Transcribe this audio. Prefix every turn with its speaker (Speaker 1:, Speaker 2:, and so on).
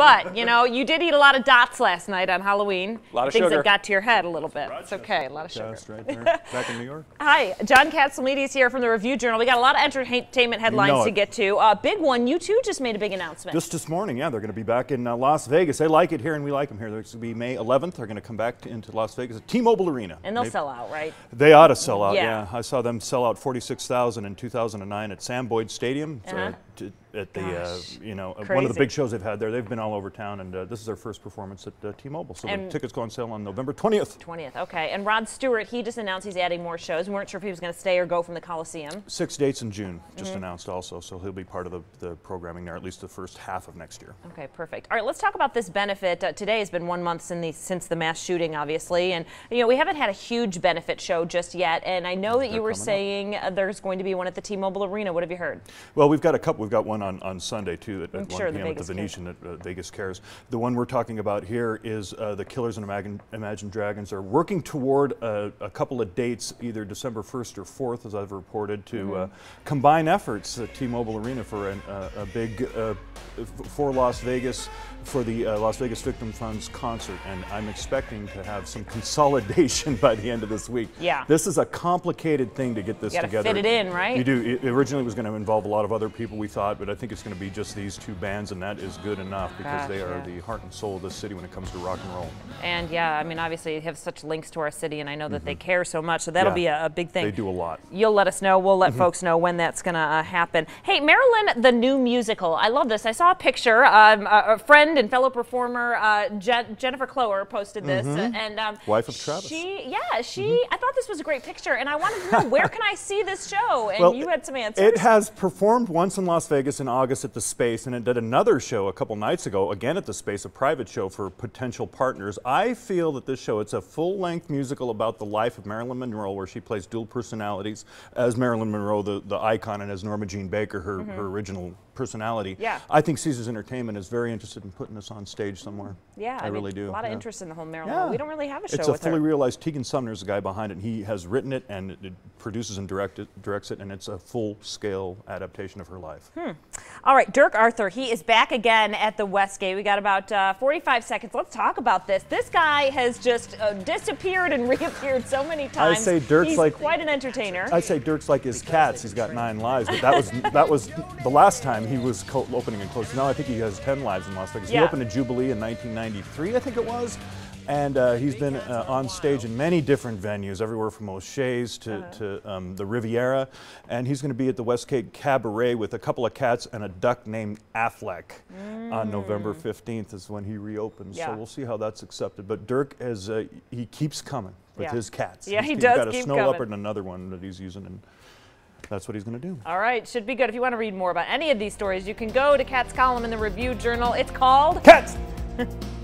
Speaker 1: But, you know, you did eat a lot of dots last night on Halloween.
Speaker 2: A lot of
Speaker 1: Things
Speaker 2: sugar.
Speaker 1: that got to your head a little bit. It's okay, a lot of sugar.
Speaker 3: Just right there, back in New York.
Speaker 1: Hi, John Katsilometes here from the Review Journal. We got a lot of entertainment headlines
Speaker 3: know
Speaker 1: to get to. Uh, big one, U2 just made a big announcement.
Speaker 3: Just this morning, yeah, they're going to be back in uh, Las Vegas. They like it here, and we like them here. It's going to be May 11th. They're going to come back to, into Las Vegas at T-Mobile Arena.
Speaker 1: and they'll
Speaker 3: They-
Speaker 1: sell out, right?
Speaker 3: They ought to sell out.
Speaker 1: Yeah.
Speaker 3: Yeah, I saw them sell out 46,000 in 2009 at Sam Boyd Stadium. It's, uh,
Speaker 1: Uh-huh.
Speaker 3: t- at the, uh, you know, uh, one of the big shows they've had there. They've been all over town, and uh, this is their first performance at uh, T-Mobile. So
Speaker 1: And-
Speaker 3: the tickets go on sale on November 20th.
Speaker 1: 20th, okay. And Rod Stewart, he just announced he's adding more shows. We weren't sure if he was going to stay or go from the Coliseum.
Speaker 3: Six dates in June, just announced also. So he'll be part of the, the programming there, at least the first half of next year.
Speaker 1: Okay, perfect. All right, let's talk about this benefit. Uh, today has been one month since the, since the mass shooting, obviously, and you know we haven't had a huge benefit show just yet. And I know that you
Speaker 3: They're
Speaker 1: were
Speaker 3: coming up.
Speaker 1: saying uh, there's going to be one at the T-Mobile Arena. What have you heard?
Speaker 3: Well, we've got a couple. We've got one on, on Sunday too at, at 1
Speaker 1: sure the
Speaker 3: p.m. at the
Speaker 1: Vegas Cares.
Speaker 3: Venetian at uh, Vegas Cares. The one we're talking about here is uh, the Killers and Imagine, Imagine Dragons are working toward a, a couple of dates, either December 1st or 4th, as I've reported, to uh, combine efforts at T-Mobile Arena for an, uh, a big uh, for Las Vegas for the uh, Las Vegas Victim Funds concert, and I'm expecting to have some consolidation by the end of this week.
Speaker 1: Yeah.
Speaker 3: This is a complicated thing to get this
Speaker 1: You
Speaker 3: together.
Speaker 1: fit it in, right?
Speaker 3: You do. It originally was going to involve a lot of other people, we thought, but I think it's going to be just these two bands, and that is good enough because
Speaker 1: Gosh,
Speaker 3: they are
Speaker 1: yeah.
Speaker 3: the heart and soul of this city when it comes to rock and roll.
Speaker 1: And yeah, I mean, obviously you have such links to our city, and I know that they care so much, so that'll
Speaker 3: Mm-hmm. Yeah.
Speaker 1: be a, a big thing.
Speaker 3: They do a lot.
Speaker 1: You'll let us know. We'll
Speaker 3: Mm-hmm.
Speaker 1: let folks know when that's going to uh, happen. Hey, Marilyn, the new musical. I love this. I saw a picture. Um, a, friend and fellow performer, uh, Jen- Jennifer Clower, posted this, uh, and um,
Speaker 3: Mm-hmm. Wife of Travis. Mm-hmm.
Speaker 1: She, yeah, she. I thought this was a great picture, and I wanted to know where can I see this show? And
Speaker 3: Well,
Speaker 1: you had some answers.
Speaker 3: It has performed once in Las Vegas in August at the Space, and it did another show a couple nights ago, again at the Space, a private show for potential partners. I feel that this show, it's a full-length musical about the life of Marilyn Monroe, where she plays dual personalities as Marilyn Monroe, the, the icon, and as Norma Jean Baker, her, her mm-hmm. original personality.
Speaker 1: Yeah.
Speaker 3: I think Caesars Entertainment is very interested in putting us on stage somewhere.
Speaker 1: yeah,
Speaker 3: I,
Speaker 1: mean,
Speaker 3: really do.
Speaker 1: A lot of
Speaker 3: yeah.
Speaker 1: interest in the whole Marilyn.
Speaker 3: Yeah.
Speaker 1: We don't really have a show
Speaker 3: It's a
Speaker 1: with
Speaker 3: fully
Speaker 1: her.
Speaker 3: realized. Tegan Sumner is the guy behind it. and He has written it and it, it produces and direct it, directs it, and it's a full-scale adaptation of her life.
Speaker 1: Hmm. All right, Dirk Arthur, he is back again at the Westgate. We got about uh, 45 seconds. Let's talk about this. This guy has just uh, disappeared and reappeared so many times.
Speaker 3: I say Dirk's
Speaker 1: He's
Speaker 3: like-
Speaker 1: quite an entertainer.
Speaker 3: I'd say Dirk's like his cats. He's got nine lives, but that was that was the last time he was co- opening and closing. Now I think he has ten lives in Las Vegas.
Speaker 1: Yeah.
Speaker 3: He opened a Jubilee in 1993, I think it was, and uh, he's been uh, on stage in many different venues, everywhere from O'Shea's to,
Speaker 1: Uh-huh.
Speaker 3: to um, the Riviera, and he's going to be at the Westgate Cabaret with a couple of cats and a duck named Affleck on November 15th is when he reopens.
Speaker 1: Mm. Yeah.
Speaker 3: So we'll see how that's accepted. But Dirk is uh, he keeps coming with
Speaker 1: Yeah.
Speaker 3: his cats.
Speaker 1: Yeah,
Speaker 3: He's-
Speaker 1: he
Speaker 3: he's
Speaker 1: does
Speaker 3: got a snow
Speaker 1: coming.
Speaker 3: leopard and another one that he's using, and that's what he's going to do.
Speaker 1: All right, should be good. If you want to read more about any of these stories, you can go to Kats' column in the Review Journal. It's called
Speaker 3: Kats!